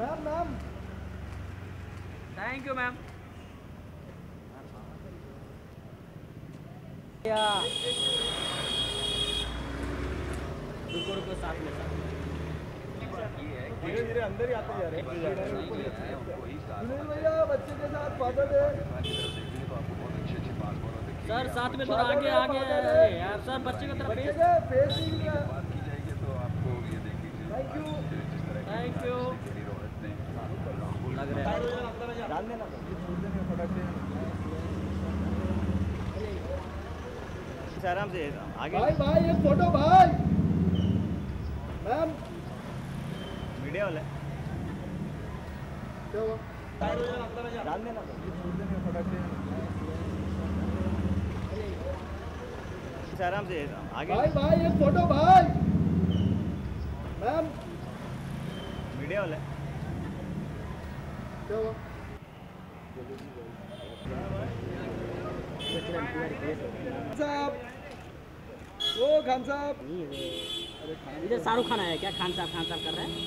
Ma'am ma'am thank you ma'am रुको रुको साथ में साथ धीरे धीरे अंदर ही आते जा रहे हैं। भैया बच्चे के साथ फादर सर साथ में थोड़ा आगे आगे यार सर बच्चे की तरफ़ फेस के फेस ही नहीं है। थैंक यू थैंक यू लग रहा है डाल देना आराम से आगे भाई भाई एक फ़ोटो भाई। मैम मीडिया वाला क्या हुआ? डाल देना आराम से आगे भाई भाई एक फ़ोटो भाई। मैम वाला साहब ओ खान साहब इधर शाहरुख खान आया क्या? खान साहब खान साहब कर रहे हैं?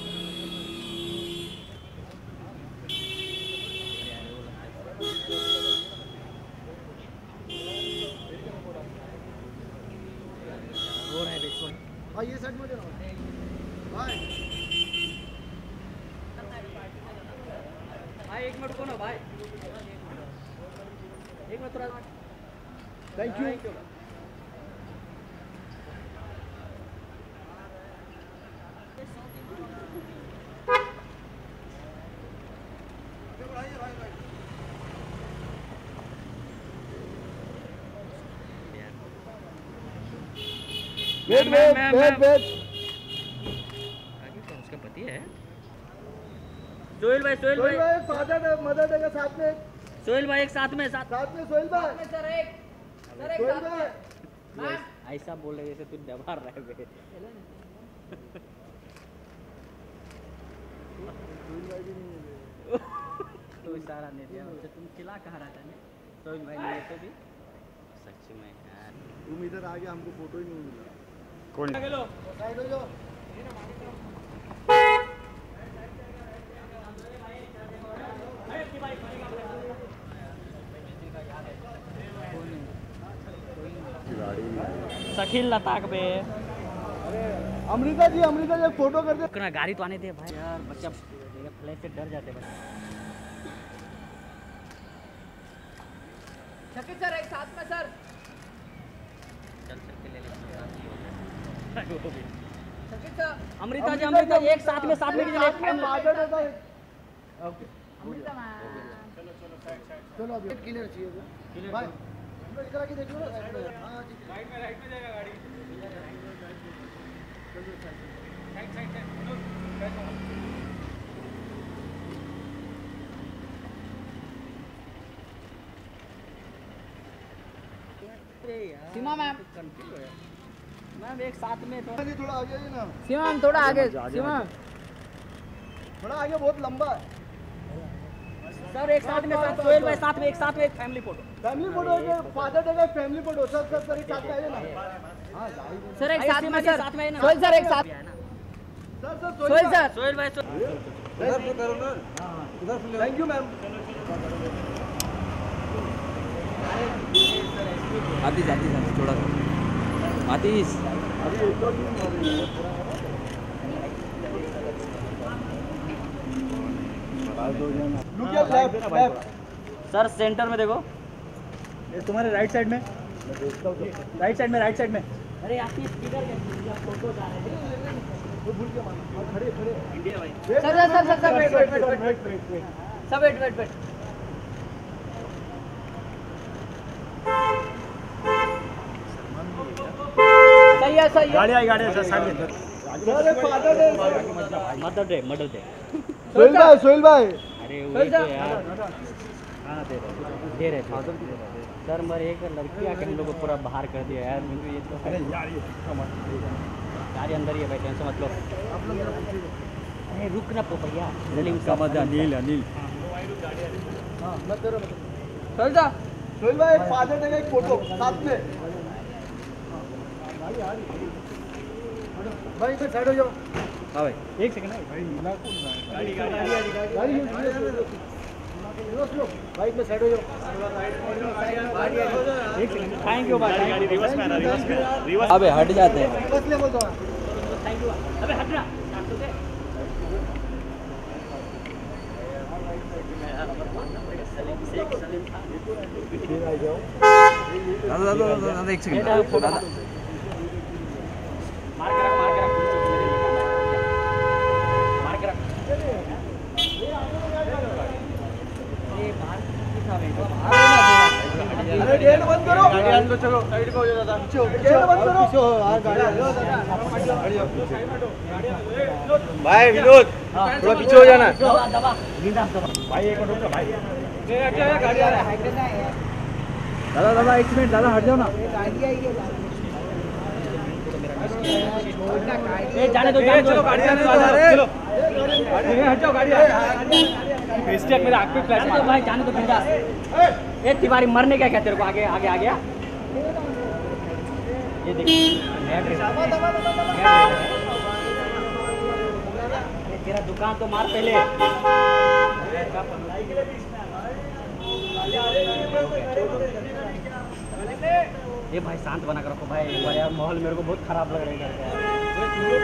रो रहा है देखो भाई, ये साइड में जाओ। भाई एक मिनट रुको ना भाई। एक मिनट थोड़ा thank you wait ma'am, wait ma'am, wait ma'am. Wait आगे कौन उसका पति है सोहेल भाई सोहेल सोहेल भाई। फादर मदर डे के साथ में। सोहेल भाई एक साथ में साथ साथ में सोहेल भाई। सोहेल भाई। ऐसा बोल रहे जैसे तू दबा रहा है बे तो इशारा नहीं दिया मुझसे तुम चिल्ला कहाँ रहा था सोहेल भाई ने तो भी। सच में यार। तुम इधर आ गया हमको फ़ोटो ही नहीं मिला। कौन हो शकील लताक बे अमृता जी अमृता जी फ़ोटो कर दे रुकना गाड़ी तो आने दे भाई यार बच्चा फ्लैश से डर जाते बच्चे शकील सर एक साथ में सर चल चल के ले ले सर अमृता जी अमृता जी एक साथ में साथ में ओके अमृता मैम चलो अभी क्लियर चाहिए भाई सीमा मैम। मैम एक साथ में तो थोड़ा आगे ना। सीमा मैम थोड़ा आगे। सीमा थोड़ा आगे बहुत लंबा है। सर एक साथ में साथ सोहेल भाई साथ में एक साथ में एक फैमिली फ़ोटो फैमिली फ़ोटो है फादर डे का family photo sir sir sir एक साथ में आइए ना। हाँ सर एक साथ में सर साथ में है ना। सोहेल सर एक साथ। Sir sir Sohail sir Sohail भाई इधर से करो ना thank you ma'am Atish Atish Atish थोड़ा है look left left sir center में देखो। तुम्हारे राइट साइड में। राइट साइड में राइट साइड में। अरे आपकी स्पीकर के फ़ोटो आ रहे हैं वो भूल गया मानो हाँ, खड़े खड़े। इंडिया भाई। Sir sir sir sir wait wait wait wait wait. Wait wait wait. Wait wait सही है सही है। गाड़ी आई गाड़ी आई साइड में sir father day mother day mother day. Sohail भाई सोहेल भाई। अरे वही तो यार। हाँ दे रहे दे रहे थे सर मरे एक लड़की आके हम लोग को पूरा बाहर कर दिया यार। मुझे ये तो अरे यार ये गाड़ी अंदर ही है भाई टेंशन मत लो। अरे रुक ना पोपैया जल्दी समझ अनिल अनिल हाँ मैं तेरा बता सोहेल सर सोहेल भाई फादर का एक फ़ोटो साथ में। भाई यार भाई इधर साइड हो जाओ। हाँ भाई। एक सेकंड ना। भाई गाड़ी गाड़ी गाड़ी। बाइक में साइड हो जाओ थैंक यू भाई रिवर्स में रिवर्स में रिवर्स अबे, हट जाते हैं। बस ले बोलता हूँ अबे हट दादा दादा दादा दादा, एक सेकंड दादा मार के रख मार के रख मार के रख ये बाहर किस था भाई अरे गेट बंद करो चलो साइड पे हो जाओ दादा पीछे हो हो यार गाड़ी भाई विनोद थोड़ा पीछे हो जाना। दबा दबा नींदा दबा। भाई एक मिनट रुको भाई। गाड़ी आ रहा है। दादा दादा एक मिनट दादा हट जाओ ना। जाने दो जाने दो। गाड़ी जाने दो चलो हट जाओ गाड़ी मेरे आँख पे फ्लैश जाने भाई जाने दो बिंदास। ए तिवारी मरने क्या क्या तेरे को आगे आगे आ। गया तेरा दुकान तो मार पहले ये भाई शांत बना कर रखो भाई। यार, माहौल मेरे को बहुत खराब लग रहा है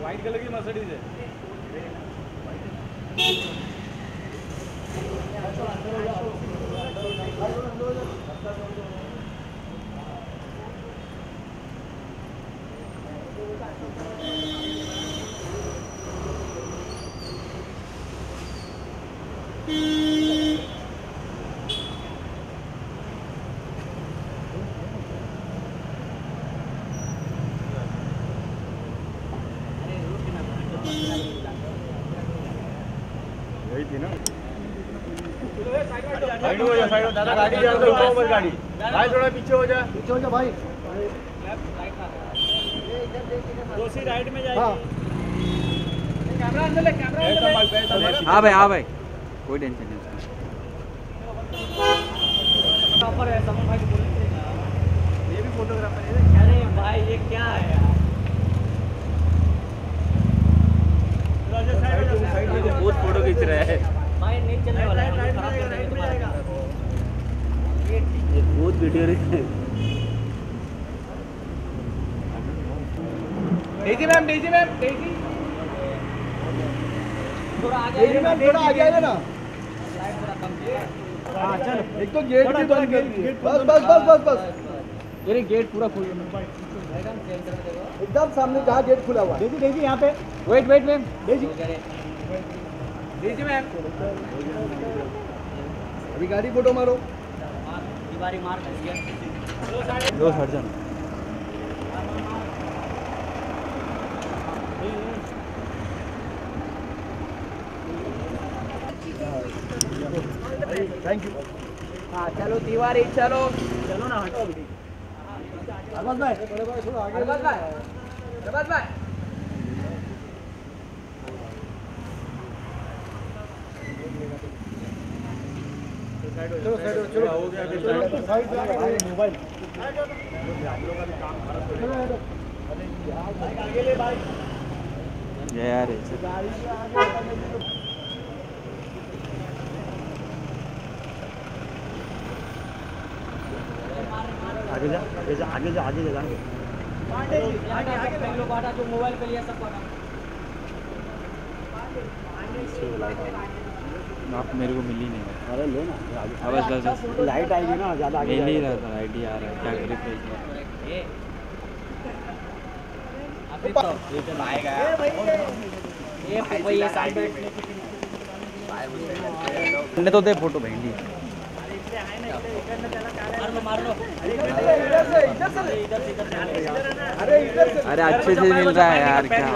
व्हाइट कलर की मर्सिडीज है। यही थी ना। साइड हो जा साइड हो दादा गाड़ी के अंदर उठाओ मत गाड़ी। भाई थोड़ा पीछे हो जा। पीछे हो जा भाई। दोषी राइट में हाँ। कैमरा अंदर ले कैमरा अंदर ले। हाँ भाई हाँ भाई। कोई टेंशन नहीं है समन भाई को बोले ये भी फोटोग्राफर है। अरे भाई ये क्या है यार? बहुत फ़ोटो खींच रहे हैं है ये बहुत video Daisy ma'am Daisy ma'am Daisy थोड़ा आगे मैम थोड़ा आगे आइए ना। हाँ एक तो गेट भी बंद कर। दिए बस बस बस बस बस। गेट पूरा खोल देखो एकदम सामने जहाँ गेट खुला हुआ है। डेजी डेजी यहाँ पे। वेट वेट मैम डेजी हो मैम अभी गाड़ी फ़ोटो मारो। दो हट जाना। थैंक यू हाँ चलो तिवारी चलो। चलो ना हटो अरबाज भाई। अरबाज भाई। चलो साइड चलो। हो गया साइड? मोबाइल। आगे आगे जा आगे जा आगे जा आगे जा। आगे जो मोबाइल पे लिया सबको आप मेरे को मिल ही नहीं। अरे ले ना बस बस बस लाइट आएगी ना ज़्यादा आगे मिल ही रहा था आइडिया आ रहा है। क्या करे तो ये साइड ने तो दे फ़ोटो भेंडी अरे अच्छे से मिल रहा है यार क्या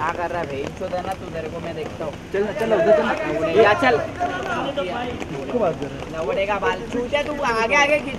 क्या कर रहा है भाई? तो देना तू तेरे को मैं देखता हूँ। चल चल उधर चल। या चल। किसको बात कर रहा है बाल छूटे तू आगे आगे खींच।